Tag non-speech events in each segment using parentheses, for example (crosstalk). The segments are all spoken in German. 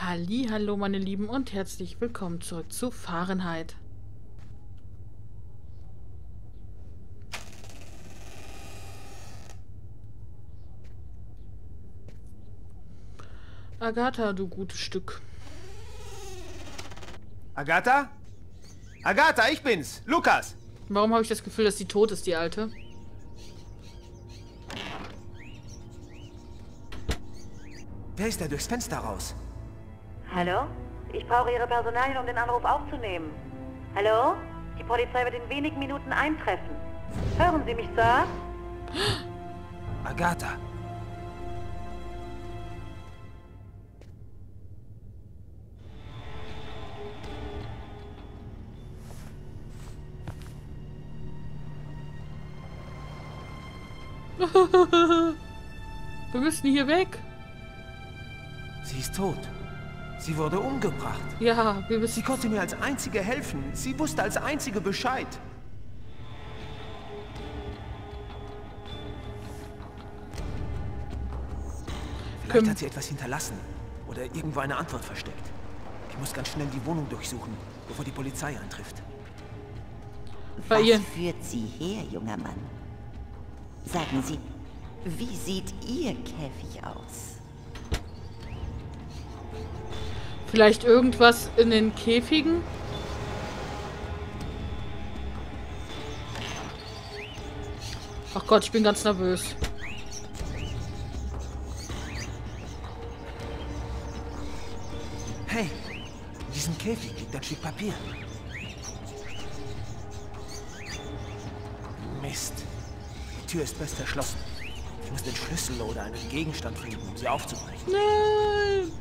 Hallo, meine Lieben und herzlich willkommen zurück zu Fahrenheit. Agatha, du gutes Stück. Agatha? Agatha, ich bin's, Lukas. Warum habe ich das Gefühl, dass sie tot ist, die Alte? Wer ist da durchs Fenster raus? Hallo? Ich brauche Ihre Personalien, um den Anruf aufzunehmen. Hallo? Die Polizei wird in wenigen Minuten eintreffen. Hören Sie mich, Sir? (gasps) Agatha. (laughs) Wir müssen hier weg. Sie ist tot. Sie wurde umgebracht. Ja, wir müssen... Sie konnte mir als Einzige helfen. Sie wusste als Einzige Bescheid. Vielleicht Können- hat sie etwas hinterlassen oder irgendwo eine Antwort versteckt. Ich muss ganz schnell die Wohnung durchsuchen, bevor die Polizei eintrifft. Was führt Sie her, junger Mann? Sagen Sie, wie sieht Ihr Käfig aus? Vielleicht irgendwas in den Käfigen? Ach Gott, ich bin ganz nervös. Hey, in diesem Käfig liegt ein Stück Papier. Mist. Die Tür ist fest verschlossen. Ich muss den Schlüssel oder einen Gegenstand finden, um sie aufzubrechen. Nein!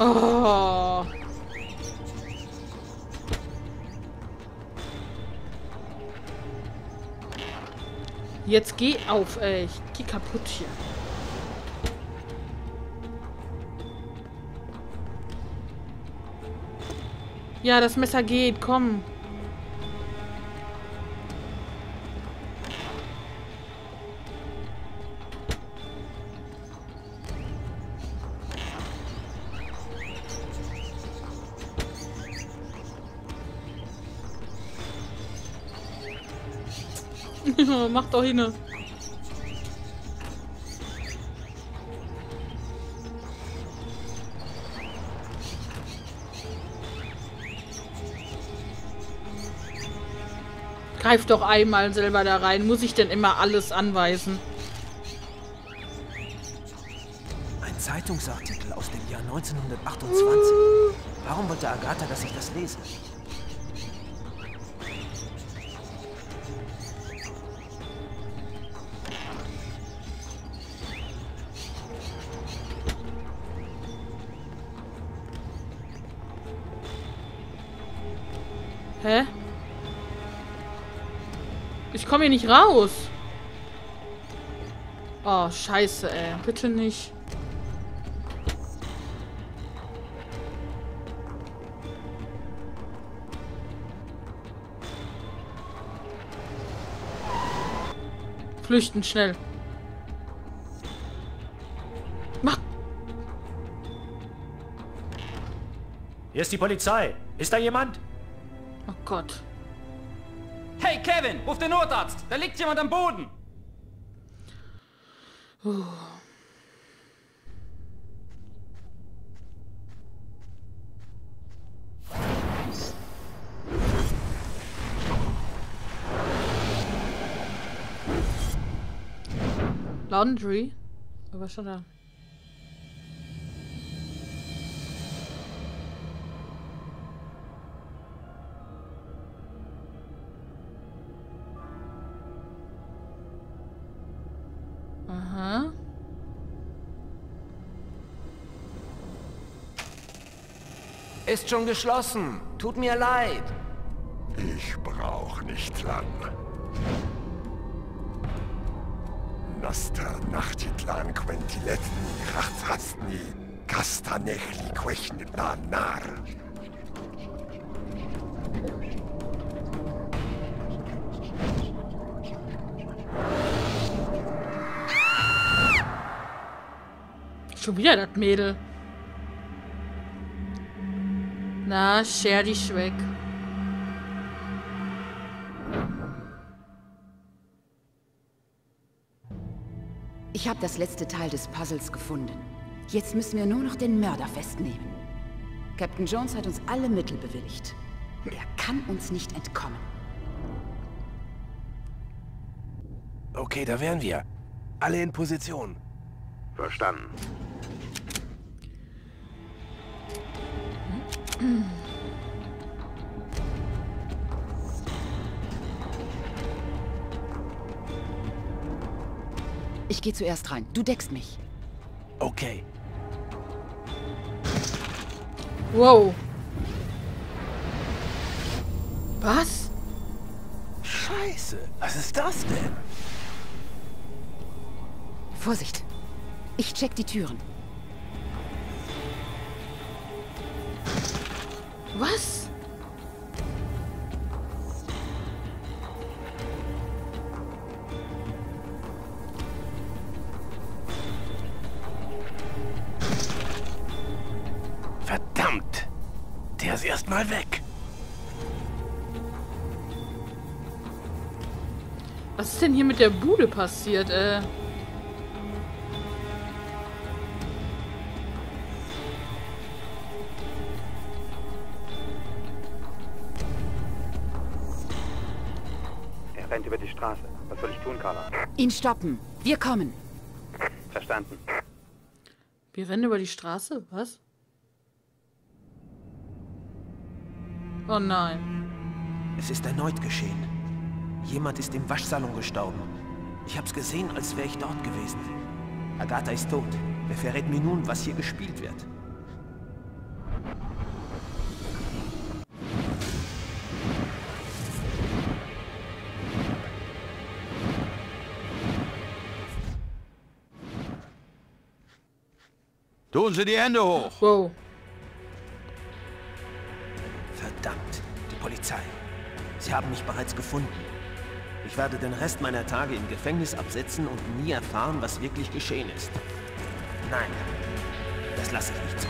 Oh. Jetzt geh auf, ey. Ich geh kaputt hier. Ja, das Messer geht, komm. (laughs) Mach doch hin. Greif doch einmal selber da rein. Muss ich denn immer alles anweisen? Ein Zeitungsartikel aus dem Jahr 1928. Warum wollte Agatha, dass ich das lese? Hier nicht raus. Oh, scheiße, ey. Bitte nicht. Flüchten schnell. Mach. Hier ist die Polizei. Ist da jemand? Oh Gott. Kevin, ruf den Notarzt! Da liegt jemand am Boden! Laundry? Was schon da? Aha. Ist schon geschlossen. Tut mir leid. Ich brauch nicht lang. Nasta nachtitlan quentiletni rachtrastni kastanechli quechni nar. Schon wieder das Mädel. Na, scher dich weg. Ich habe das letzte Teil des Puzzles gefunden. Jetzt müssen wir nur noch den Mörder festnehmen. Captain Jones hat uns alle Mittel bewilligt. Er kann uns nicht entkommen. Okay, da wären wir. Alle in Position. Verstanden. Ich gehe zuerst rein. Du deckst mich. Okay. Wow. Was? Scheiße. Was ist das denn? Vorsicht. Ich check die Türen. Was? Verdammt. Der ist erstmal weg. Was ist denn hier mit der Bude passiert, äh? Ihn stoppen. Wir kommen. Verstanden. Wir rennen über die Straße? Was? Oh nein. Es ist erneut geschehen. Jemand ist im Waschsalon gestorben. Ich hab's gesehen, als wäre ich dort gewesen. Agatha ist tot. Wer verrät mir nun, was hier gespielt wird? Tun Sie die Hände hoch. Wow. Verdammt, die Polizei. Sie haben mich bereits gefunden. Ich werde den Rest meiner Tage im Gefängnis absetzen und nie erfahren, was wirklich geschehen ist. Nein, das lasse ich nicht zu.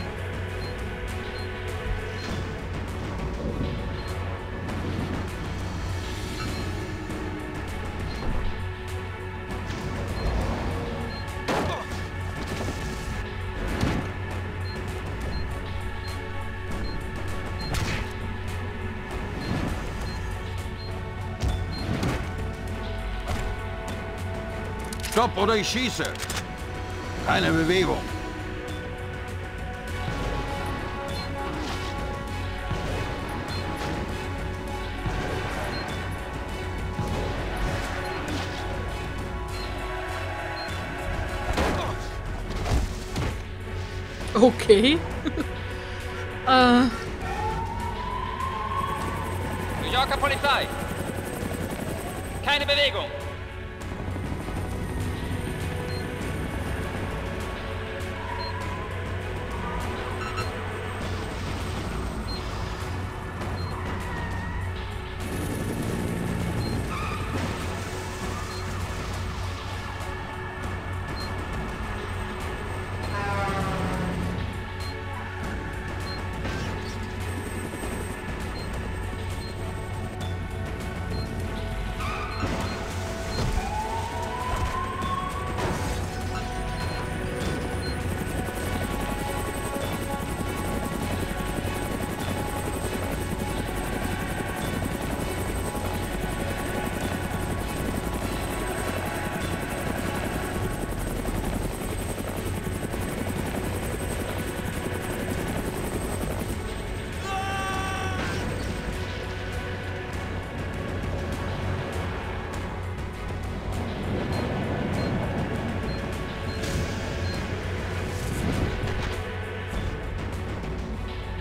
Stopp oder ich schieße. Keine Bewegung. Okay. (laughs) äh, New Yorker Polizei. Keine Bewegung.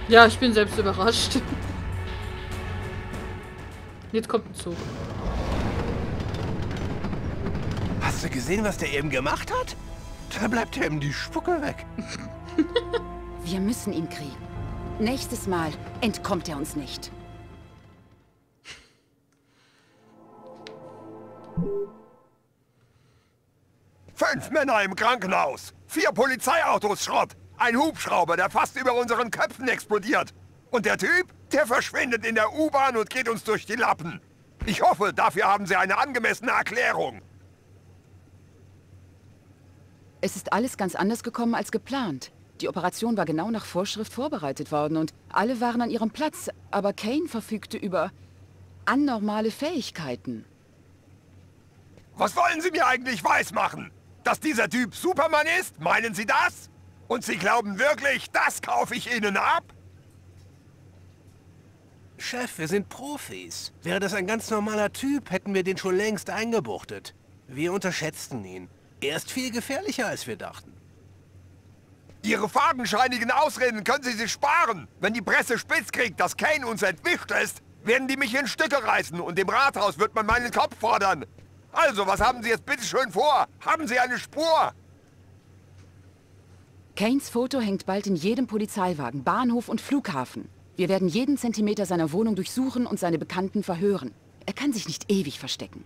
Ja, ich bin selbst überrascht. Jetzt kommt ein Zug. Hast du gesehen, was der eben gemacht hat? Da bleibt ihm die Spucke weg. (laughs) Wir müssen ihn kriegen. Nächstes Mal entkommt er uns nicht. Fünf Männer im Krankenhaus. Vier Polizeiautos Schrott. Ein Hubschrauber, der fast über unseren Köpfen explodiert. Und der Typ, der verschwindet in der U-Bahn und geht uns durch die Lappen. Ich hoffe, dafür haben Sie eine angemessene Erklärung. Es ist alles ganz anders gekommen als geplant. Die Operation war genau nach Vorschrift vorbereitet worden und alle waren an ihrem Platz, aber Kane verfügte über anormale Fähigkeiten. Was wollen Sie mir eigentlich weismachen? Dass dieser Typ Superman ist? Meinen Sie das? Und Sie glauben wirklich, das kaufe ich Ihnen ab? Chef, wir sind Profis. Wäre das ein ganz normaler Typ, hätten wir den schon längst eingebuchtet. Wir unterschätzten ihn. Er ist viel gefährlicher, als wir dachten. Ihre fadenscheinigen Ausreden können Sie sich sparen. Wenn die Presse spitz kriegt, dass Kane uns entwischt ist, werden die mich in Stücke reißen und im Rathaus wird man meinen Kopf fordern. Also, was haben Sie jetzt bitte schön vor? Haben Sie eine Spur? Kanes Foto hängt bald in jedem Polizeiwagen, Bahnhof und Flughafen. Wir werden jeden Zentimeter seiner Wohnung durchsuchen und seine Bekannten verhören. Er kann sich nicht ewig verstecken.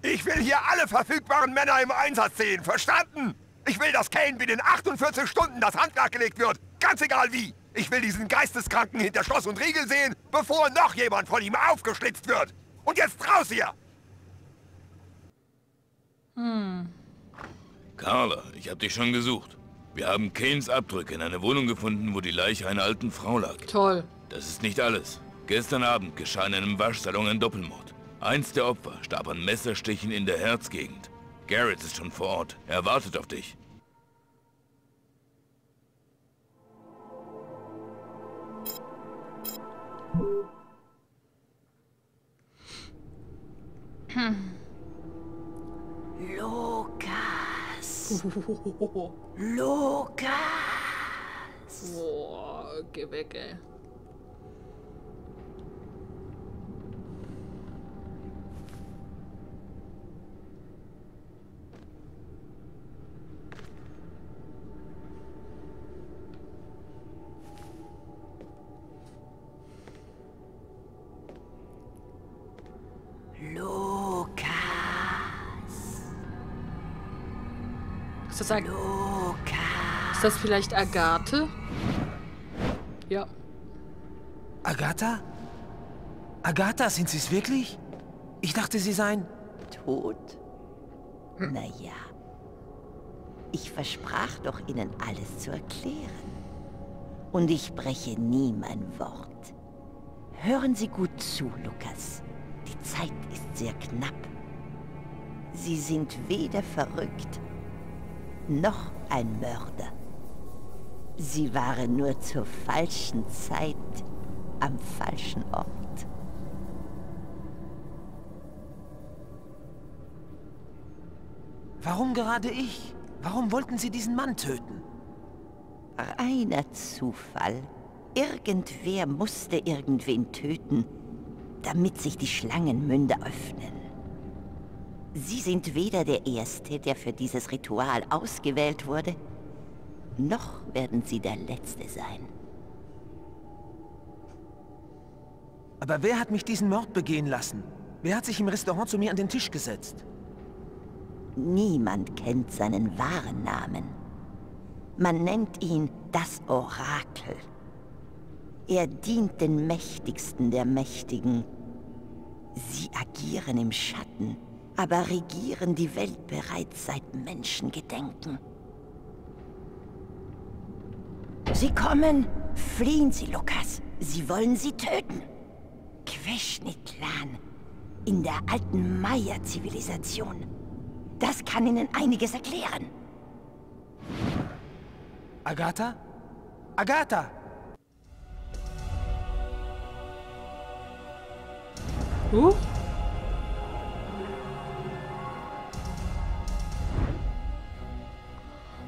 Ich will hier alle verfügbaren Männer im Einsatz sehen, verstanden? Ich will, dass Kane binnen 48 Stunden das Handwerk gelegt wird, ganz egal wie. Ich will diesen Geisteskranken hinter Schloss und Riegel sehen, bevor noch jemand von ihm aufgeschlitzt wird. Und jetzt raus hier! Hm. Carla, ich hab dich schon gesucht. Wir haben Kanes Abdrücke in einer Wohnung gefunden, wo die Leiche einer alten Frau lag. Toll. Das ist nicht alles. Gestern Abend geschah in einem Waschsalon ein Doppelmord. Eins der Opfer starb an Messerstichen in der Herzgegend. Garrett ist schon vor Ort. Er wartet auf dich. Hm. Lukas. Boah, geh weg, ey. Ist das vielleicht Agathe? Ja. Agatha? Agatha, sind Sie es wirklich? Ich dachte, Sie seien... Tot? Naja. Ich versprach doch, Ihnen alles zu erklären. Und ich breche nie mein Wort. Hören Sie gut zu, Lukas. Die Zeit ist sehr knapp. Sie sind weder verrückt, noch ein Mörder. Sie waren nur zur falschen Zeit am falschen Ort. Warum gerade ich? Warum wollten Sie diesen Mann töten? Reiner Zufall. Irgendwer musste irgendwen töten, damit sich die Schlangenmünde öffnen. Sie sind weder der Erste, der für dieses Ritual ausgewählt wurde, noch werden Sie der Letzte sein. Aber wer hat mich diesen Mord begehen lassen? Wer hat sich im Restaurant zu mir an den Tisch gesetzt? Niemand kennt seinen wahren Namen. Man nennt ihn das Orakel. Er dient den Mächtigsten der Mächtigen. Sie agieren im Schatten, aber regieren die Welt bereits seit Menschengedenken. Sie kommen! Fliehen Sie, Lukas! Sie wollen Sie töten! Queshnitlan, in der alten Maya-Zivilisation. Das kann Ihnen einiges erklären. Agatha? Agatha! Huh?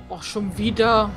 Och, schon wieder.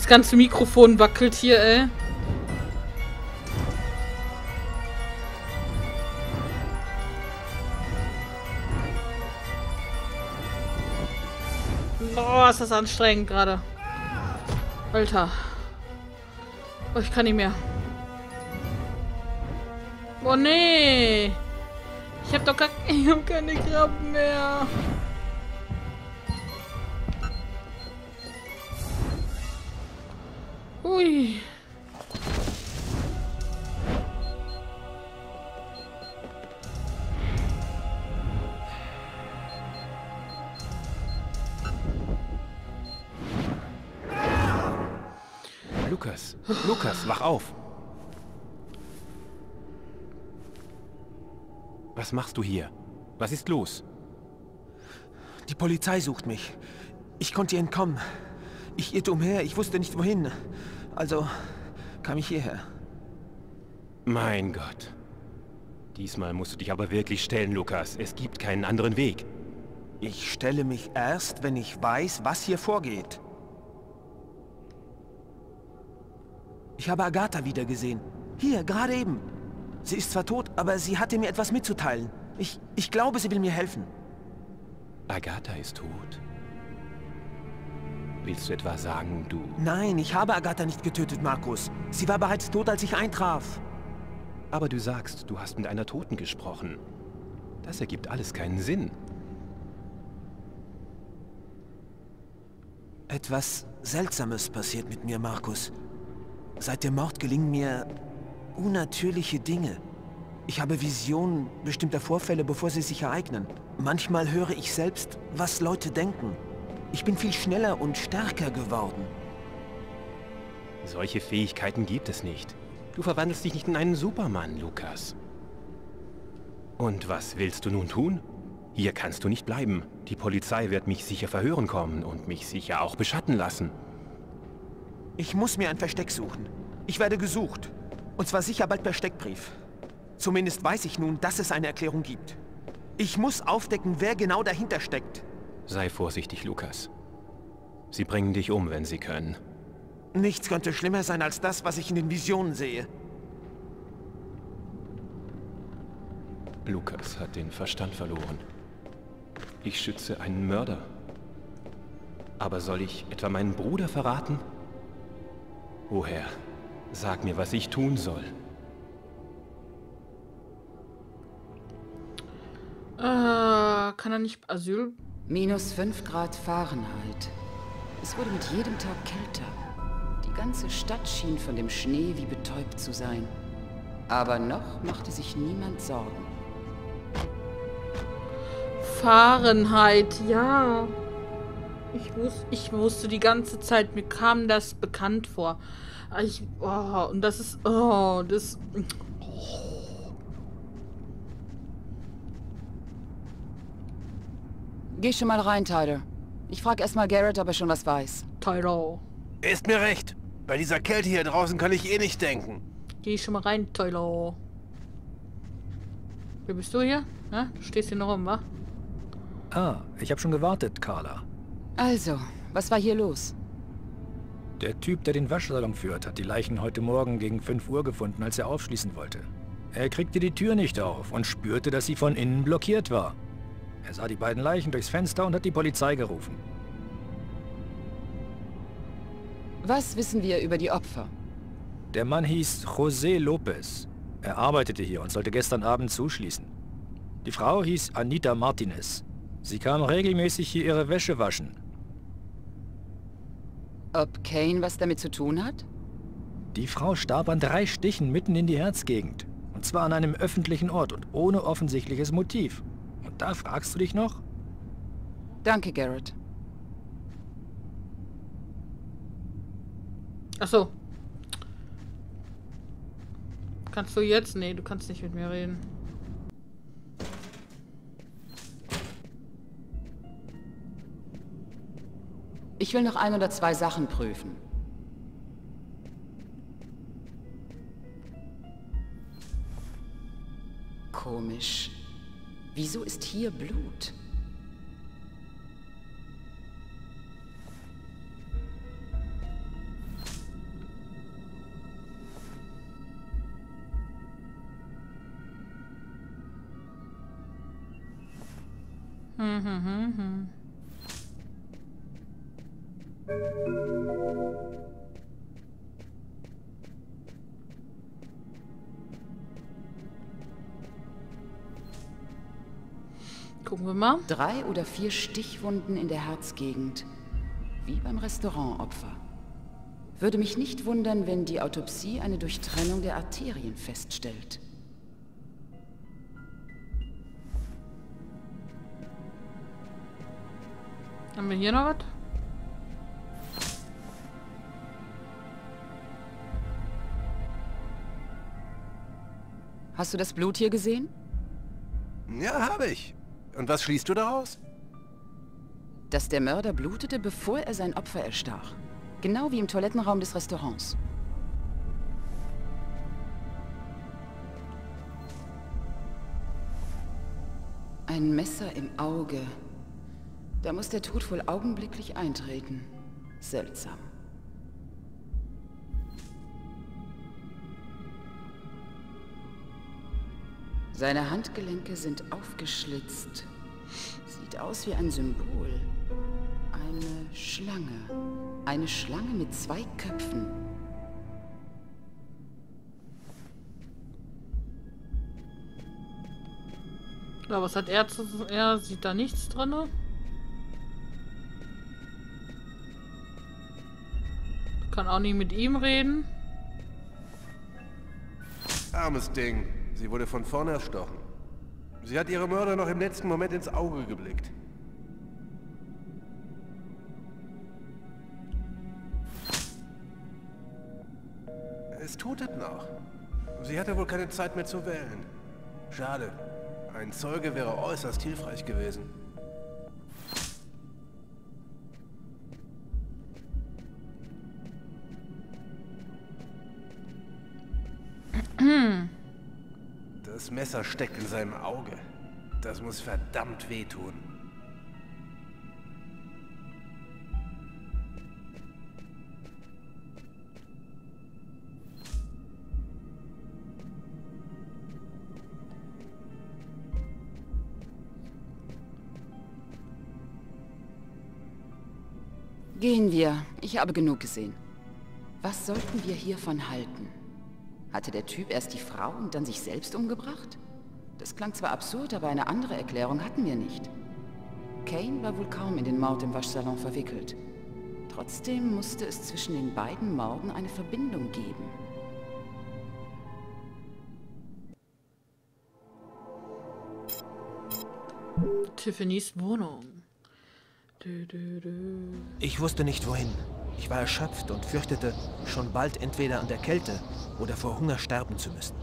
Das ganze Mikrofon wackelt hier, ey. Boah, ist das anstrengend gerade. Alter. Oh, ich kann nicht mehr. Oh nee. Ich hab doch gar (laughs) ich hab keine Krabben mehr. Ui. Lukas, Lukas, wach auf. Was machst du hier? Was ist los? Die Polizei sucht mich. Ich konnte ihr entkommen. Ich irrte umher, ich wusste nicht wohin. Also kam ich hierher. Mein Gott. Diesmal musst du dich aber wirklich stellen, Lukas. Es gibt keinen anderen Weg. Ich stelle mich erst, wenn ich weiß, was hier vorgeht. Ich habe Agatha wiedergesehen. Hier, gerade eben. Sie ist zwar tot, aber sie hatte mir etwas mitzuteilen. Ich, ich glaube, sie will mir helfen. Agatha ist tot. Willst du etwa sagen, du... Nein, ich habe Agatha nicht getötet, Markus. Sie war bereits tot, als ich eintraf. Aber du sagst, du hast mit einer Toten gesprochen. Das ergibt alles keinen Sinn. Etwas Seltsames passiert mit mir, Markus. Seit dem Mord gelingen mir unnatürliche Dinge. Ich habe Visionen bestimmter Vorfälle, bevor sie sich ereignen. Manchmal höre ich selbst, was Leute denken. Ich bin viel schneller und stärker geworden. Solche Fähigkeiten gibt es nicht. Du verwandelst dich nicht in einen Supermann, Lukas. Und was willst du nun tun? Hier kannst du nicht bleiben. Die Polizei wird mich sicher verhören kommen und mich sicher auch beschatten lassen. Ich muss mir ein Versteck suchen. Ich werde gesucht. Und zwar sicher bald per Steckbrief. Zumindest weiß ich nun, dass es eine Erklärung gibt. Ich muss aufdecken, wer genau dahinter steckt. Sei vorsichtig, Lukas. Sie bringen dich um, wenn sie können. Nichts könnte schlimmer sein als das, was ich in den Visionen sehe. Lukas hat den Verstand verloren. Ich schütze einen Mörder. Aber soll ich etwa meinen Bruder verraten? O Herr, sag mir, was ich tun soll. Äh, kann er nicht Asyl? Minus 5 Grad Fahrenheit. Es wurde mit jedem Tag kälter. Die ganze Stadt schien von dem Schnee wie betäubt zu sein. Aber noch machte sich niemand Sorgen. Fahrenheit, ja. Ich, wus ich wusste die ganze Zeit, mir kam das bekannt vor. Ich, oh, und das ist, oh, das... Geh schon mal rein, Tyler. Ich frage erstmal Garrett, ob er schon was weiß. Tyler. Ist mir recht. Bei dieser Kälte hier draußen kann ich eh nicht denken. Geh schon mal rein, Tyler. Wer bist du hier? Na, du stehst hier noch rum, wa? Ah, ich habe schon gewartet, Carla. Also, was war hier los? Der Typ, der den Waschsalon führt, hat die Leichen heute Morgen gegen 5 Uhr gefunden, als er aufschließen wollte. Er kriegte die Tür nicht auf und spürte, dass sie von innen blockiert war. Er sah die beiden Leichen durchs Fenster und hat die Polizei gerufen. Was wissen wir über die Opfer? Der Mann hieß José Lopez. Er arbeitete hier und sollte gestern Abend zuschließen. Die Frau hieß Anita Martinez. Sie kam regelmäßig hier ihre Wäsche waschen. Ob Kane was damit zu tun hat? Die Frau starb an drei Stichen mitten in die Herzgegend. Und zwar an einem öffentlichen Ort und ohne offensichtliches Motiv. Da fragst du dich noch? Danke, Garrett. Ach so. Kannst du jetzt? Nee, du kannst nicht mit mir reden. Ich will noch ein oder zwei Sachen prüfen. Komisch. Wieso ist hier Blut? Hm, hm, hm, hm. Gucken wir mal. Drei oder vier Stichwunden in der Herzgegend. Wie beim Restaurantopfer. Würde mich nicht wundern, wenn die Autopsie eine Durchtrennung der Arterien feststellt. Haben wir hier noch was? Hast du das Blut hier gesehen? Ja, habe ich. Und was schließt du daraus? Dass der Mörder blutete, bevor er sein Opfer erstach. Genau wie im Toilettenraum des Restaurants. Ein Messer im Auge. Da muss der Tod wohl augenblicklich eintreten. Seltsam. Seine Handgelenke sind aufgeschlitzt. Sieht aus wie ein Symbol. Eine Schlange. Eine Schlange mit zwei Köpfen. Ja, was hat er zu... Er sieht da nichts drin. Kann auch nicht mit ihm reden. Armes Ding. Sie wurde von vorne erstochen. Sie hat ihre Mörder noch im letzten Moment ins Auge geblickt. Es tutet noch. Sie hatte wohl keine Zeit mehr zu wählen. Schade. Ein Zeuge wäre äußerst hilfreich gewesen. Messer steckt in seinem Auge. Das muss verdammt wehtun. Gehen wir. Ich habe genug gesehen. Was sollten wir hiervon halten? Hatte der Typ erst die Frau und dann sich selbst umgebracht? Das klang zwar absurd, aber eine andere Erklärung hatten wir nicht. Kane war wohl kaum in den Mord im Waschsalon verwickelt. Trotzdem musste es zwischen den beiden Morden eine Verbindung geben. Tiffany's Wohnung. Du, du, du. Ich wusste nicht wohin. Ich war erschöpft und fürchtete, schon bald entweder an der Kälte oder vor Hunger sterben zu müssen.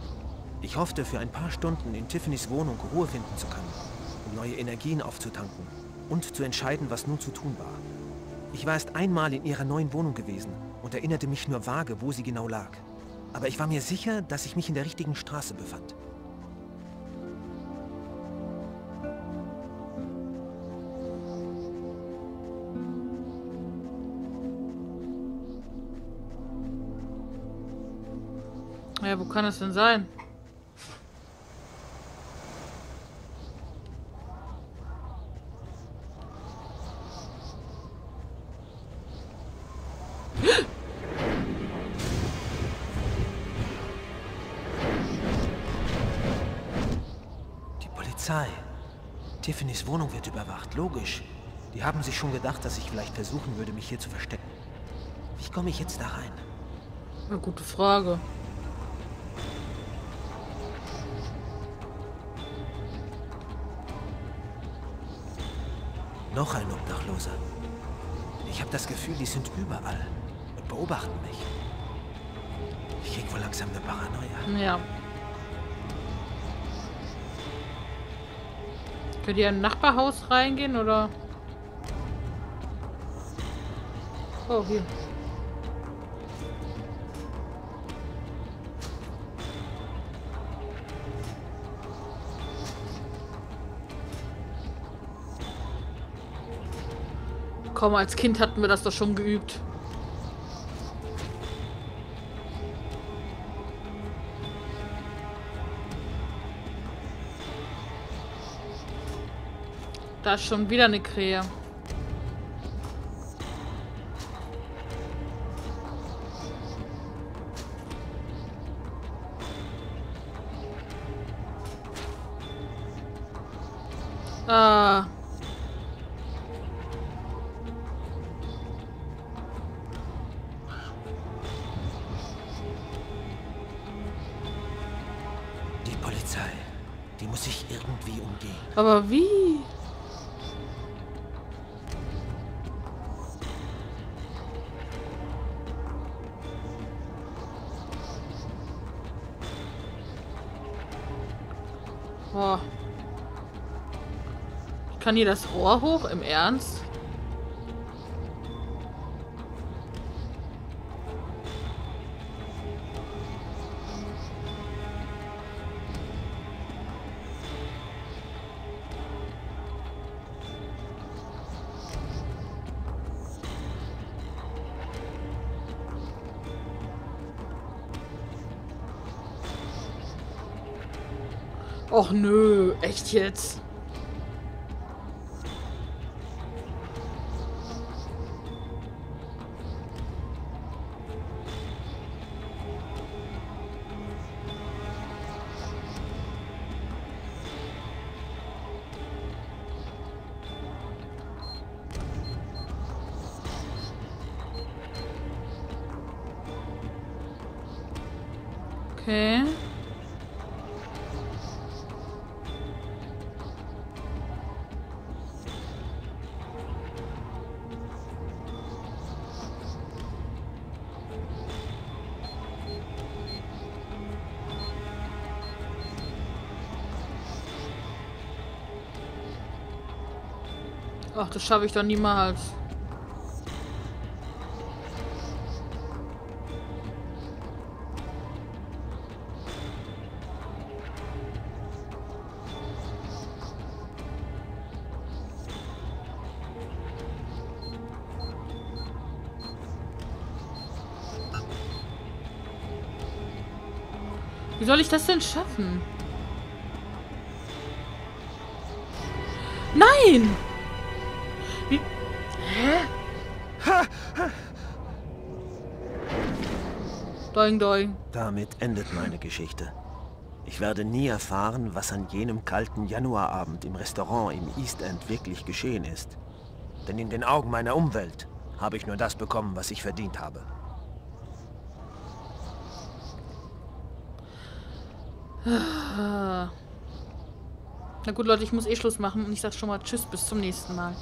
Ich hoffte, für ein paar Stunden in Tiffany's Wohnung Ruhe finden zu können, um neue Energien aufzutanken und zu entscheiden, was nun zu tun war. Ich war erst einmal in ihrer neuen Wohnung gewesen und erinnerte mich nur vage, wo sie genau lag. Aber ich war mir sicher, dass ich mich in der richtigen Straße befand. Ja, wo kann es denn sein? Polizei. Tiffany's Wohnung wird überwacht, logisch. Die haben sich schon gedacht, dass ich vielleicht versuchen würde, mich hier zu verstecken. Wie komme ich jetzt da rein? Eine gute Frage. Noch ein Obdachloser. Ich habe das Gefühl, die sind überall und beobachten mich. Ich krieg wohl langsam eine Paranoia. Ja. Könnt ihr in ein Nachbarhaus reingehen oder? Oh, hier. Komm, als Kind hatten wir das doch schon geübt. Da ist schon wieder eine Krähe. Polizei. Die muss ich irgendwie umgehen. Aber wie? Boah. Kann hier das Rohr hoch? Im Ernst? Nö, echt jetzt? Das schaffe ich doch niemals. Wie soll ich das denn schaffen? Nein! Doing, doing. Damit endet meine Geschichte. Ich werde nie erfahren, was an jenem kalten Januarabend im Restaurant im East End wirklich geschehen ist. Denn in den Augen meiner Umwelt habe ich nur das bekommen, was ich verdient habe. Na gut, Leute, ich muss eh Schluss machen und ich sag schon mal Tschüss, bis zum nächsten Mal.